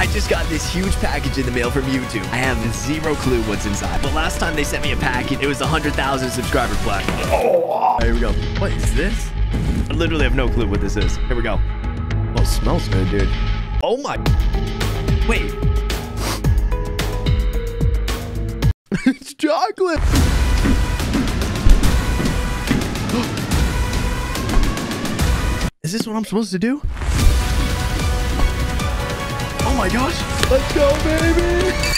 I just got this huge package in the mail from YouTube. I have zero clue what's inside. But last time they sent me a package, it was a 100,000 subscriber plaque. Oh, here we go. What is this? I literally have no clue what this is. Here we go. Oh, it smells good, dude. Oh my. Wait. it's chocolate. Is this what I'm supposed to do? Oh my gosh. Let's go, baby.